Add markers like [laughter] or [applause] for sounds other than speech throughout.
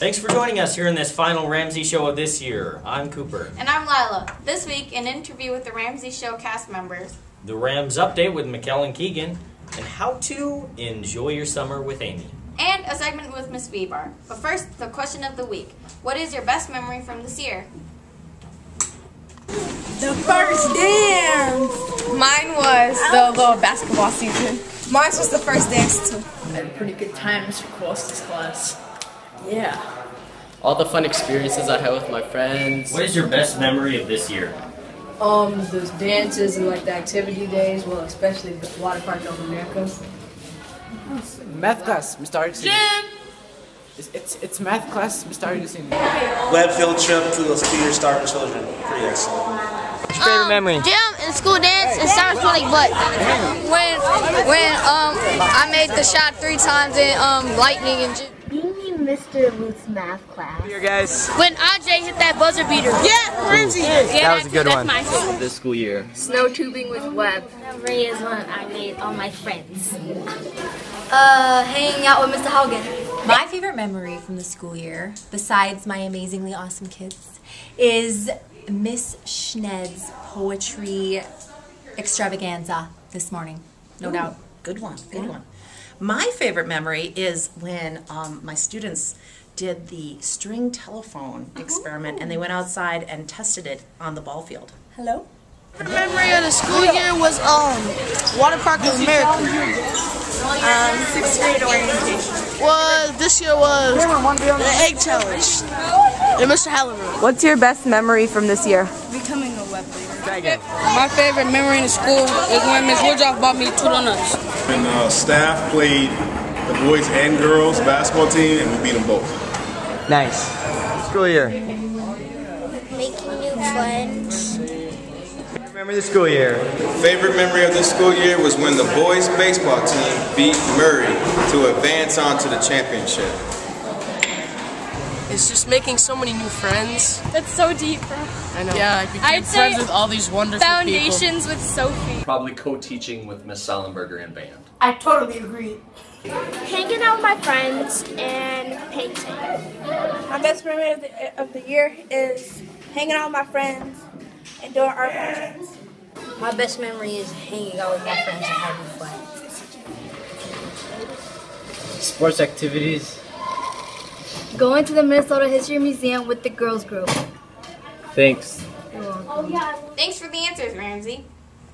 Thanks for joining us here in this final Ramsey show of this year. I'm Cooper. And I'm Lila. This week, an interview with the Ramsey Show cast members. The Rams update with McKellen Keegan, and how to enjoy your summer with Amy. And a segment with Miss Webar. But first, the question of the week. What is your best memory from this year? The first dance. Mine was the little basketball season. Mine was the first dance too. had pretty good times across this class. Yeah. all the fun experiences I had with my friends. What is your best memory of this year? Um, those dances and like the activity days, well, especially the Water Park of America. Math class, Mr. Argosini. It's, it's, it's math class, Mr. Argosini. Web field trip to the Speeder Starving Children. Pretty excellent. Favorite memory? Gym and school dance and sour smelling butt. When when um I made the shot three times in um lightning and gym. Being in Mr. Luke's math class. Here, guys. When AJ hit that buzzer beater. Yeah, Ramsey. That was a good one. This school year. Snow tubing with web. Memory is when I made all my friends. Uh, hanging out with Mr. Haugen. My favorite memory from the school year, besides my amazingly awesome kids, is Miss Schned's poetry extravaganza this morning. No doubt. Good one, good one. My favorite memory is when um, my students did the string telephone experiment and they went outside and tested it on the ball field. Hello? My memory of the school year was um Water Park of America. Um, sixth grade orientation. Was this year was the egg challenge. And Mr. Halliburton. What's your best memory from this year? Becoming a web leader. My favorite memory in school is when Miss Woodruff bought me two donuts. And uh, staff played the boys and girls basketball team, and we beat them both. Nice. School year. Making new friends. Remember the school year. Favorite memory of this school year was when the boys baseball team beat Murray to advance on to the championship. It's just making so many new friends. That's so deep, bro. I know. Yeah, I became I'd friends say with all these wonderful Foundations with Sophie. Probably co-teaching with Miss Salenberger and band. I totally agree. Hanging out with my friends and painting. My best memory of the, of the year is hanging out with my friends and doing art projects. My best memory is hanging out with my friends and having fun. Sports activities. Going to the Minnesota History Museum with the girls group. Thanks. Oh, yeah. Thanks for the answers, Ramsey.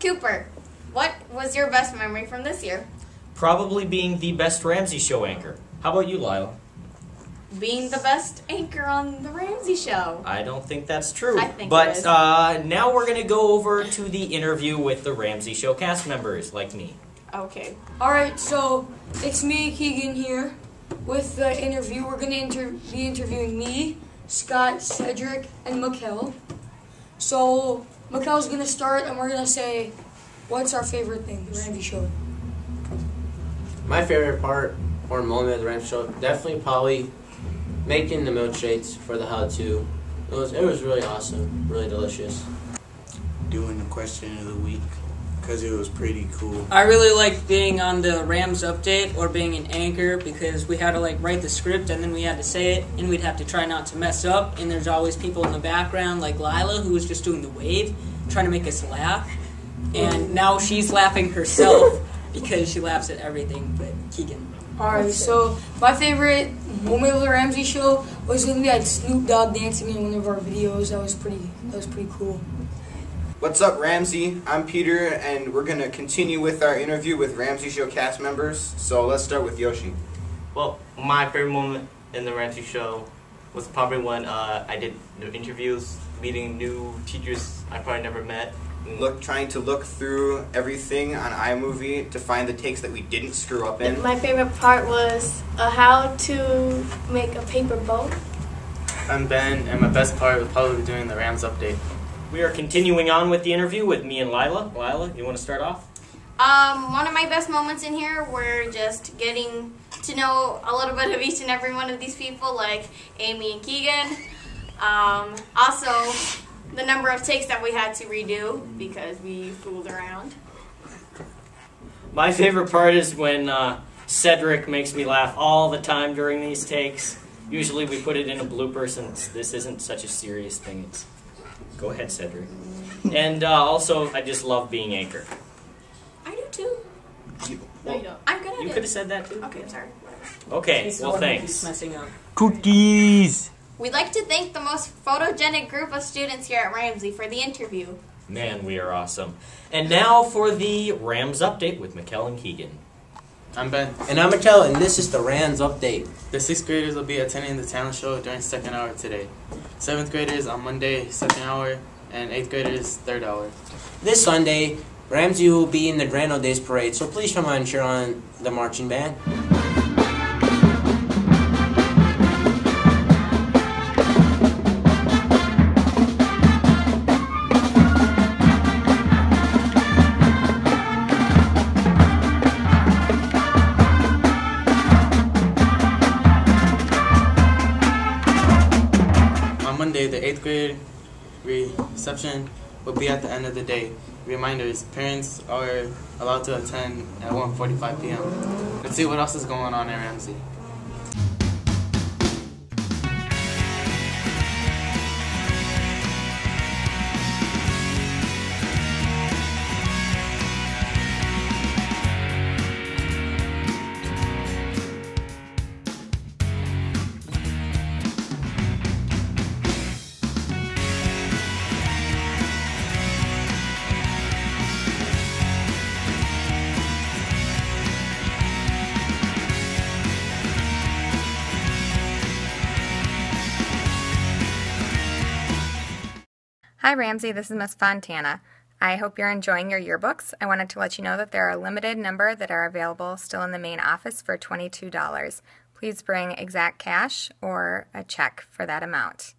Cooper, what was your best memory from this year? Probably being the best Ramsey show anchor. How about you, Lila? Being the best anchor on the Ramsey Show. I don't think that's true. I think it but is. uh, now we're going to go over to the interview with the Ramsey show cast members, like me. Okay. Alright, so it's me, Keegan, here. With the interview, we're going to inter- be interviewing me, Scott, Cedric, and Mikkel. So, Mikkel's going to start, and we're going to say, what's our favorite thing, the Ramsey Show? My favorite part or moment of the ramp show, definitely probably making the milkshakes for the how to. It was it was really awesome, really delicious. Doing the question of the week because it was pretty cool. I really like being on the Rams update or being an anchor because we had to like write the script and then we had to say it and we'd have to try not to mess up and there's always people in the background like Lila who was just doing the wave trying to make us laugh and now she's laughing herself [laughs] because she laughs at everything but Keegan. Alright, so my favorite moment of the Ramsey show was when we had Snoop Dogg dancing in one of our videos. That was pretty that was pretty cool. What's up, Ramsey? I'm Peter, and we're gonna continue with our interview with Ramsey Show cast members. So let's start with Yoshi. Well, my favorite moment in the Ramsey show was probably when uh, I did the interviews, meeting new teachers I probably never met. Look, trying to look through everything on iMovie to find the takes that we didn't screw up in. My favorite part was uh, how to make a paper boat. I'm Ben, and my best part was probably doing the Rams update. We are continuing on with the interview with me and Lila. Lila, you want to start off? Um, one of my best moments in here were just getting to know a little bit of each and every one of these people, like Amy and Keegan. Um, also, the number of takes that we had to redo because we fooled around. My favorite part is when uh, Cedric makes me laugh all the time during these takes. Usually we put it in a blooper since this isn't such a serious thing. It's go ahead, Cedric. And uh, also, I just love being anchor. I do too. No, you don't. I'm good at You it. could have said that too. Okay, I'm sorry. Okay, He's the well, one who thanks. messing up. Cookies. We'd like to thank the most photogenic group of students here at Ramsey for the interview. Man, we are awesome. And now for the Rams update with McKellen Keegan. I'm Ben. And I'm Mikel, and this is the Rams update. The sixth graders will be attending the talent show during second hour today. Seventh graders on Monday, second hour, and eighth graders, third hour. This Sunday, Ramsey will be in the Grand Old Days Parade, so please come out and cheer on the marching band. Will be at the end of the day. Reminders: parents are allowed to attend at 1:45 p.m. Let's see what else is going on at Ramsey. Hi, Ramsey. This is Miss Fontana. I hope you're enjoying your yearbooks. I wanted to let you know that there are a limited number that are available still in the main office for $22. Please bring exact cash or a check for that amount.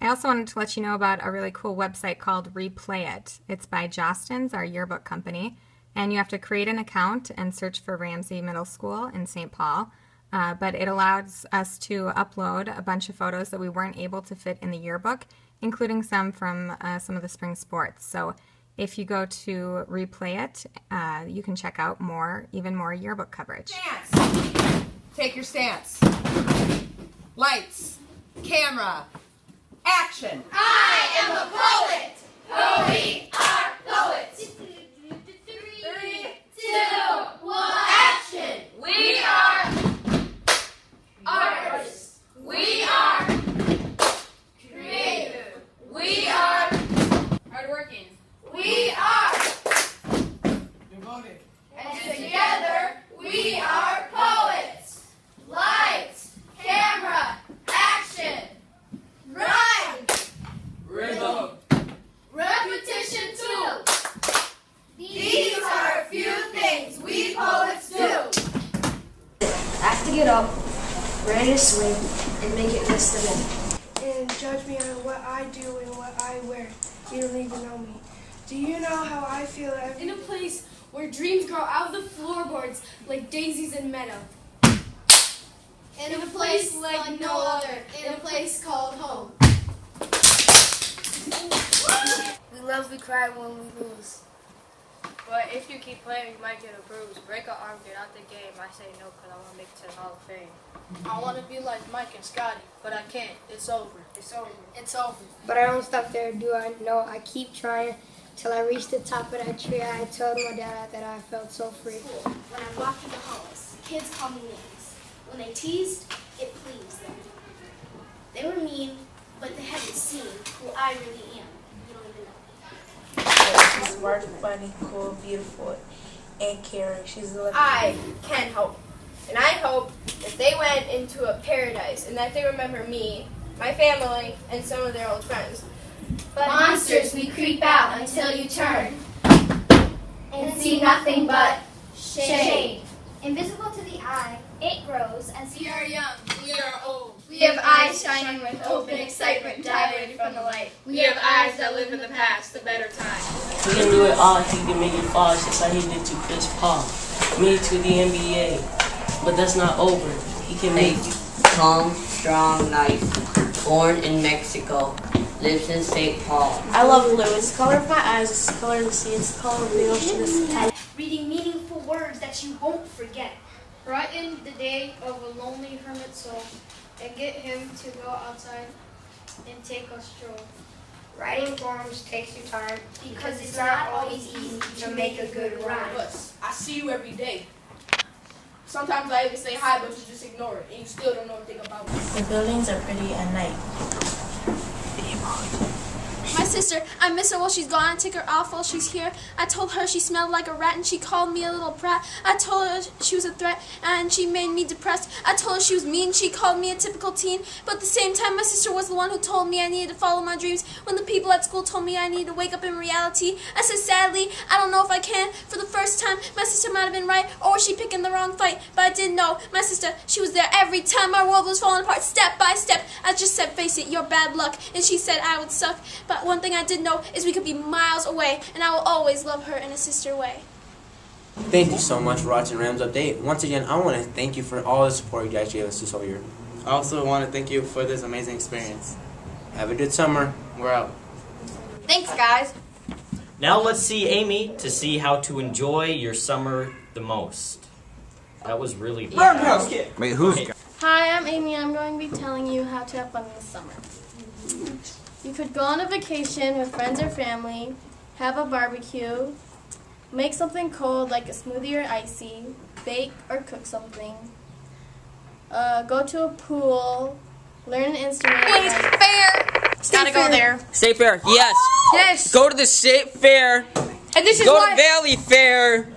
I also wanted to let you know about a really cool website called Replay It. It's by Jostens, our yearbook company, and you have to create an account and search for Ramsey Middle School in St. Paul. Uh, but it allows us to upload a bunch of photos that we weren't able to fit in the yearbook, including some from uh, some of the spring sports. So if you go to Replay It, uh, you can check out more, even more yearbook coverage. Take your stance. Lights. Camera. Action. I am a poet. Oh, we are poets. Three, two, one, action. We are artists. We are creative. We are hardworking. We are devoted. And together we are poets. Lights, camera, action. Rhyme. Rhythm. Repetition too. These are a few things we poets do. I have to get up, ready to swing, and make it list of it. and judge me on what I do and what I wear. You don't even know me. Do you know how I feel every In a place where dreams grow out of the floorboards like daisies in meadow. In a place like no other. In a place called home. We love, we cry when we lose. But if you keep playing, you might get a bruise. Break an arm, get out the game. I say no because I want to make it to the Hall of Fame. I want to be like Mike and Scotty, but I can't. It's over. It's over. It's over. But I don't stop there, do I? No, I keep trying till I reach the top of that tree. I told my dad that I felt so free. When I walked in the halls, kids called me names. When they teased, it pleased them. They were mean, but they hadn't seen who I really am. You don't even know. She's smart, funny, cool, beautiful, and caring. She's a I can hope. And I hope that they went into a paradise and that they remember me, my family, and some of their old friends. But monsters, we creep out until you turn and see nothing but shade. Invisible to the eye, it grows as We are young. We are old. We have eyes shining with hope and excitement diving from the light. We have eyes that live in the past, the better times. He can do it all. He can make it fall just like he did to Chris Paul. Me to the NBA. But that's not over. He can make you Calm, strong, nice. Born in Mexico. Lives in St. Paul. I love blue. It's the color of my eyes. It's the color of the sea. It's the color of the ocean. It's the Reading meaningful words that you won't forget. Brighten the day of a lonely hermit soul and get him to go outside and take a stroll. Writing forms takes you time Because it's not always easy to make a good rhyme. But I see you every day. Sometimes I even say hi, but you just ignore it, and you still don't know anything about me. The buildings are pretty at night. My sister, I miss her while she's gone. I take her off while she's here. I told her she smelled like a rat and she called me a little brat. I told her she was a threat and she made me depressed. I told her she was mean. She called me a typical teen. But at the same time, my sister was the one who told me I needed to follow my dreams. When the people at school told me I needed to wake up in reality, I said sadly, I don't know if I can. For the first time, my sister might have been right or she picking the wrong fight? But I didn't know. My sister, she was there every time my world was falling apart, step by step. I just said, face it, you're bad luck. And she said I would suck. But one thing I did know is we could be miles away, and I will always love her in a sister way. Thank you so much for watching Rams Update. Once again, I want to thank you for all the support you guys gave us this whole year. I also want to thank you for this amazing experience. Have a good summer. We're out. Thanks, guys. Now let's see Amy to see how to enjoy your summer the most. That was really Roundhouse kick. Wait, who's? Hi, I'm Amy. I'm going to be telling you how to have fun this summer. You could go on a vacation with friends or family, have a barbecue, make something cold like a smoothie or icy, bake or cook something, uh, go to a pool, learn an instrument. Please, fair. Gotta go there. State Fair, yes. Yes. Go to the State Fair. And this is Go why- to Valleyfair.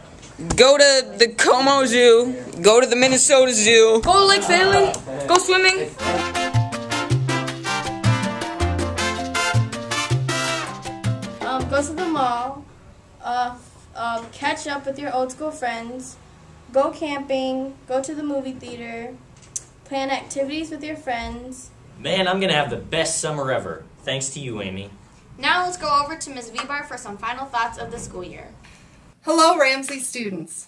Go to the Como Zoo. Go to the Minnesota Zoo. Go to Lake Valley. Go swimming. Go to the mall, uh, um, catch up with your old school friends, go camping, go to the movie theater, plan activities with your friends. Man, I'm gonna have the best summer ever. Thanks to you, Amy. Now let's go over to Ms. Vibar for some final thoughts of the school year. Hello, Ramsey students.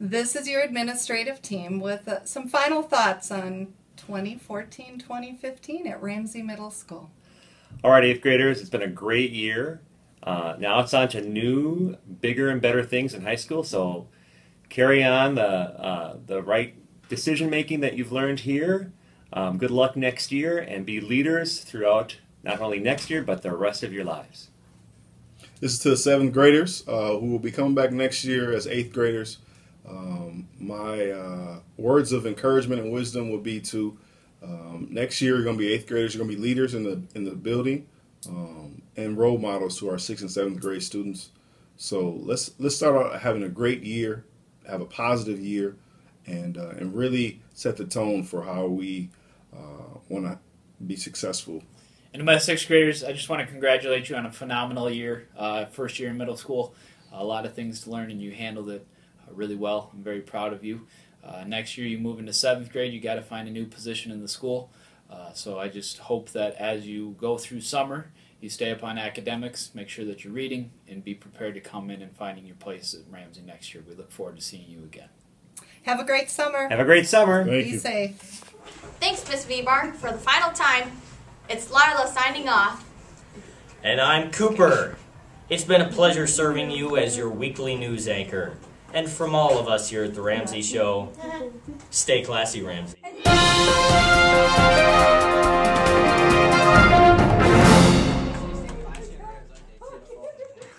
This is your administrative team with uh, some final thoughts on 2014-2015 at Ramsey Middle School. All right, eighth graders, it's been a great year. Uh, now it's on to new, bigger, and better things in high school. So carry on the uh, the right decision making that you've learned here. Um, good luck next year, and be leaders throughout not only next year but the rest of your lives. This is to the seventh graders uh, who will be coming back next year as eighth graders. Um, my uh, words of encouragement and wisdom would be to um, next year you're going to be eighth graders. You're going to be leaders in the in the building um, and role models to our sixth and seventh grade students. So let's let's start out having a great year, have a positive year, and uh, and really set the tone for how we uh, want to be successful And to my sixth graders, I just want to congratulate you on a phenomenal year. Uh, first year in middle school, a lot of things to learn, and you handled it uh, really well. I'm very proud of you. Uh, next year, you move into seventh grade, you got to find a new position in the school. Uh, so I just hope that as you go through summer, you stay upon academics, make sure that you're reading, and be prepared to come in and finding your place at Ramsey next year. We look forward to seeing you again. Have a great summer. Have a great summer. Be safe. Thanks, Miss Vibar. For the final time, it's Lila signing off. And I'm Cooper. It's been a pleasure serving you as your weekly news anchor. And from all of us here at The Ramsey Show, stay classy, Ramsey.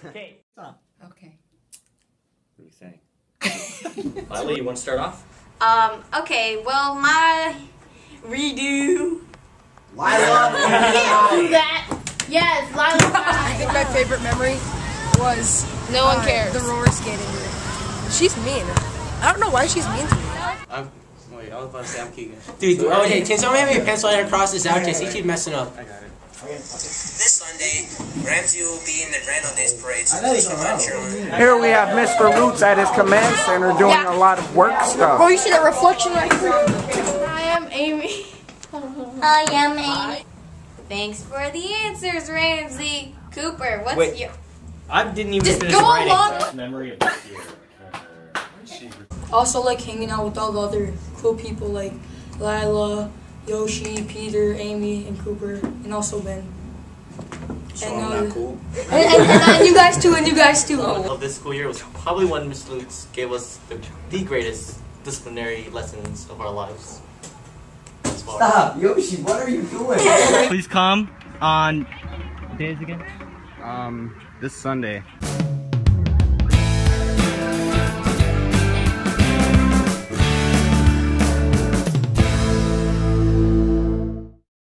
Okay. Okay. What are you saying? [laughs] Lila, you want to start off? Um, okay, well, my redo. Lila! [laughs] do that. Yes, Lila. [laughs] I think my favorite memory was No one uh, cares. The roller skating. She's mean. I don't know why she's mean to me. I'm, wait, I was about to say I'm Keegan. Dude, okay, can someone have your pencil and cross this out? Because he keep messing up. I got it. This Sunday, Ramsey will be in the Grand Old Days Parade, so please come out here. Here we have Mr. Lutz at his command center doing a lot of work stuff. Oh, you see that reflection right here? I am Amy. I am Amy. Thanks for the answers, Ramsey. Cooper, what's Wait. your. I didn't even Just finish go writing. along. Memory of this year. Also like hanging out with all the other cool people like Lila, Yoshi, Peter, Amy, and Cooper, and also Ben so and, I'm not um, cool. [laughs] and, and, and, you guys too, and you guys too. Oh, of this school year was probably when Miss Lutz gave us the, the greatest disciplinary lessons of our lives. Stop, Yoshi, what are you doing? Please come on days again? Um, this Sunday.